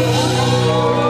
Música